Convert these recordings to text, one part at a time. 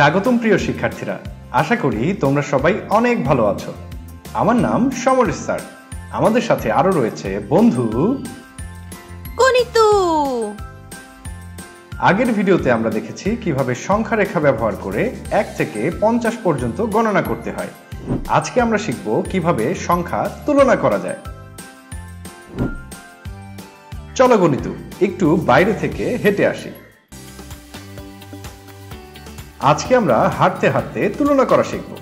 স্বাগতম প্রিয় শিক্ষার্থীরা। আশা করি তোমরা সবাই অনেক ভালো আছো। আমার নাম সমর স্যার আমাদের সাথে আরও রয়েছে বন্ধু আগের ভিডিওতে আমরা দেখেছি কীভাবে সংখ্যা রেখা ব্যবহার করে এক থেকে পঞ্চাশ পর্যন্ত গণনা করতে হয়। আজকে আমরা শিখব কীভাবে সংখ্যা তুলনা করা যায়। চলো গণিত একটু বাইরে থেকে হেঁটে আসি। আজকে আমরা হাঁটতে হাঁটতে তুলনা করা শিখব।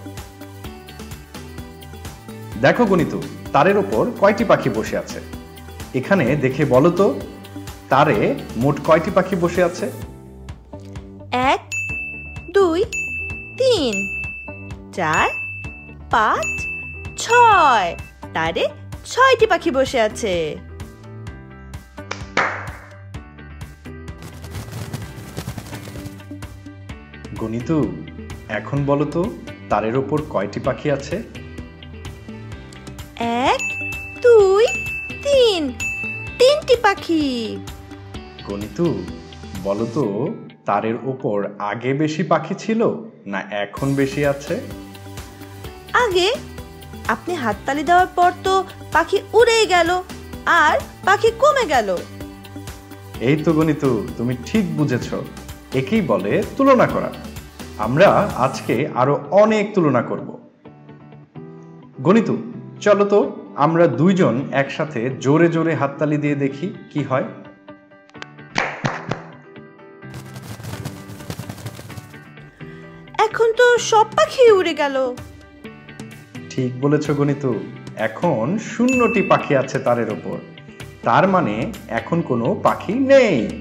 দেখো গণিতু, তারের ওপর কয়টি পাখি বসে আছে? এখানে দেখে বলো তো, তারে মোট কয়টি পাখি বসে আছে? এক, দুই, তিন, চার, পাঁচ, ছয়, তারে ছয়টি পাখি বসে আছে। গণিতু এখন বলো তো তারের ওপর কয়টি পাখি আছে? এক দুই তিন। তিনটি পাখি। গণিত বলো তো তারের ওপর আগে বেশি পাখি ছিল না এখন বেশি আছে? আগে আপনি হাততালি দেওয়ার পর তো পাখি উড়েই গেল আর পাখি কমে গেল। এই তো গণিত তুমি ঠিক বুঝেছ। একেই বলে তুলনা করা। আমরা আজকে আরও অনেক তুলনা করব। গণিতু চলো তো আমরা দুইজন একসাথে জোরে জোরে হাততালি দিয়ে দেখি কি হয়। এখন তো সব পাখি উড়ে গেল। ঠিক বলেছ গণিত এখন শূন্যটি পাখি আছে তারের ওপর। তার মানে এখন কোনো পাখি নেই।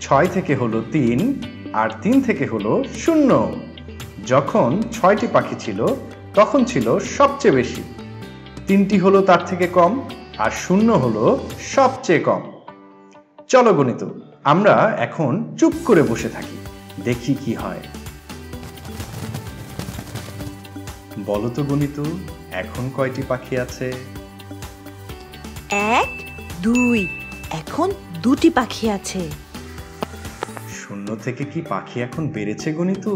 ছয় থেকে হলো তিন আর তিন থেকে হলো শূন্য। যখন ছয়টি পাখি ছিল, তখন ছিল সবচেয়ে বেশি। তিনটি হলো তার থেকে কম, আর শূন্য হলো সবচেয়ে কম। চলো গণিত, আমরা এখন চুপ করে বসে থাকি, দেখি কি হয়। বলো তো গণিত, এখন কয়টি পাখি আছে? এক, দুই, এখন দুটি পাখি আছে। শূন্য থেকে কি পাখি এখন বেড়েছে গণিতু?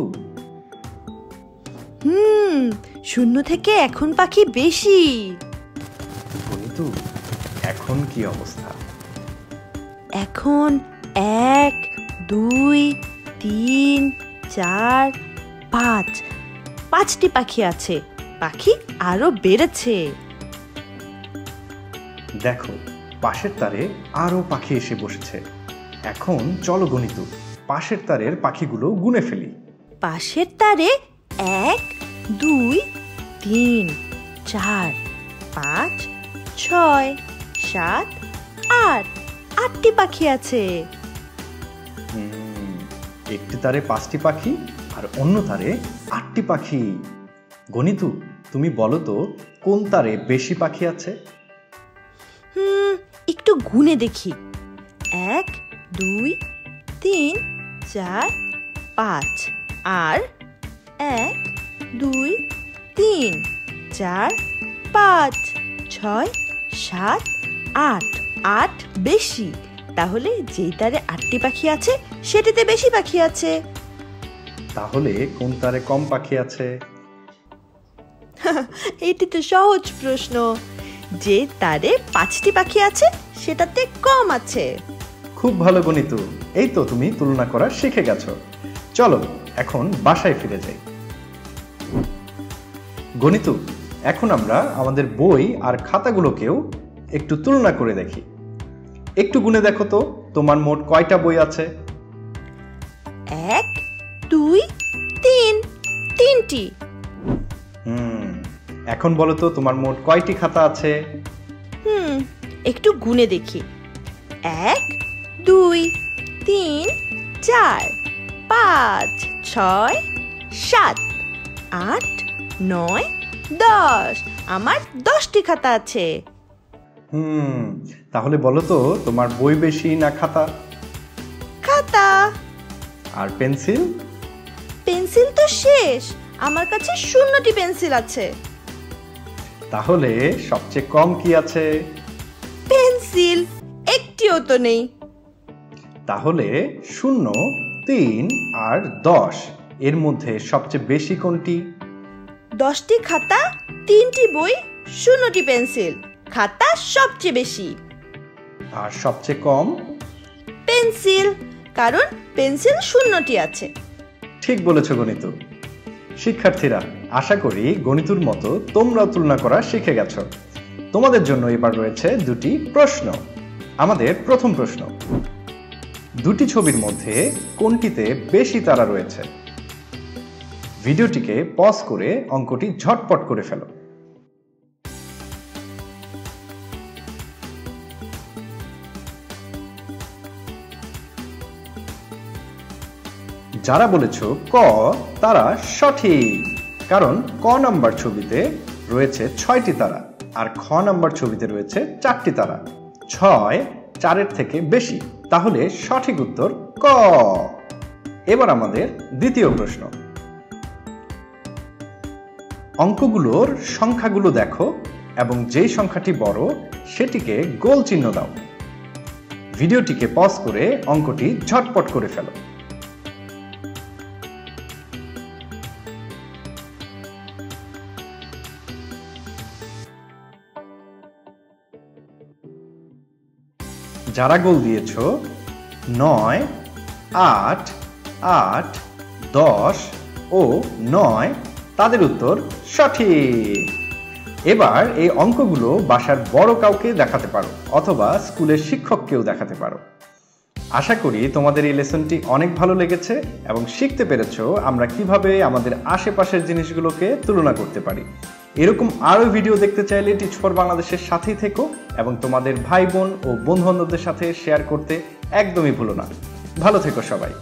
হুম শূন্য থেকে এখন পাখি বেশি। গণিতু এখন কি অবস্থা? এখন এক দুই তিন চার পাঁচ। পাঁচটি পাখি আছে পাখি আরও বেড়েছে। দেখো পাশের তারে আরও পাখি এসে বসেছে। এখন চলো গণিত। পাশের তারের পাখিগুলো গুনে ফেলি। পাশের তারে এক দুই তিন চার পাঁচ ছয় সাত আট। আটটি পাখি আছে। হুম, একটি তারে পাঁচটি পাখি আর অন্য তারে আটটি পাখি। গণিতু তুমি বলো তো কোন তারে বেশি পাখি আছে? হুম একটু গুনে দেখি। এক দুই তিন চার পাঁচ আর এক দুই তিন চার পাঁচ ছয় সাত আট। আট বেশি। তাহলে যেই তারে আটটি পাখি আছে সেটিতে বেশি পাখি আছে। তাহলে কোন তারে কম পাখি আছে? এটি তো সহজ প্রশ্ন। যে তারে পাঁচটি পাখি আছে সেটাতে কম আছে। খুব ভালো গণিত। এই তো তুমি তুলনা করা শিখে গেছো। চলো এখন বাসায় ফিরে যাই। গণিত এখন আমরা আমাদের বই আর খাতাগুলোকেও একটু তুলনা করে দেখি। একটু গুনে দেখো তো তোমার মোট কয়টা বই আছে? এক দুই তিন তিনটি। হুম এখন বলো তো তোমার মোট কয়টি খাতা আছে? হুম একটু গুনে দেখি। এক দুই তিন চার পাঁচ ছয় সাত আট নয় দশ। আমার দশটি খাতা আছে। হুম তাহলে বলো তো তোমার বই বেশি না খাতা? খাতা। আর পেন্সিল? পেন্সিল তো শেষ। আমার কাছে শূন্যটি পেন্সিল আছে। তাহলে সবচেয়ে কম কি আছে? পেন্সিল। একটিও তো নেই। তাহলে শূন্য তিন আর দশ। এর মধ্যে সবচেয়ে বেশি কোনটি? দশটি খাতা তিনটি বই শূন্যটি পেন্সিল। খাতা সবচেয়ে বেশি। আর সবচেয়ে কম? পেন্সিল কারণ পেন্সিল শূন্যটি আছে। ঠিক বলেছ গণিত। শিক্ষার্থীরা আশা করি গণিতুর মতো তোমরাও তুলনা করা শিখে গেছ। তোমাদের জন্য এবার রয়েছে দুটি প্রশ্ন। আমাদের প্রথম প্রশ্ন দুটি ছবির মধ্যে কোনটিতে বেশি তারা রয়েছে? ভিডিওটিকে পজ করে অঙ্কটি ঝটপট করে ফেলো। যারা বলেছ ক, তারা সঠিক। কারণ ক নাম্বার ছবিতে রয়েছে ছয়টি তারা, আর খ নাম্বার ছবিতে রয়েছে চারটি তারা। ছয় চারের থেকে বেশি। তাহলে সঠিক উত্তর ক। এবার আমাদের দ্বিতীয় প্রশ্ন। অঙ্কগুলোর সংখ্যাগুলো দেখো এবং যেই সংখ্যাটি বড়, সেটিকে গোল চিহ্ন দাও। ভিডিওটিকে পজ করে অঙ্কটি ঝটপট করে ফেলো। যারা গোল দিয়েছ, নয়, আট আট, দশ ও নয়, তাদের উত্তর সঠিক। এবার এই অঙ্কগুলো বাসার বড় কাউকে দেখাতে পারো অথবা স্কুলের শিক্ষককেও দেখাতে পারো। আশা করি তোমাদের এই লেসনটি অনেক ভালো লেগেছে এবং শিখতে পেরেছ আমরা কীভাবে আমাদের আশেপাশের জিনিসগুলোকে তুলনা করতে পারি। এরকম আরও ভিডিও দেখতে চাইলে টিচ ফর বাংলাদেশের সাথেই থেকো এবং তোমাদের ভাই বোন ও বন্ধু বান্ধবদের সাথে শেয়ার করতে একদমই ভুলো না। ভালো থেকো সবাই।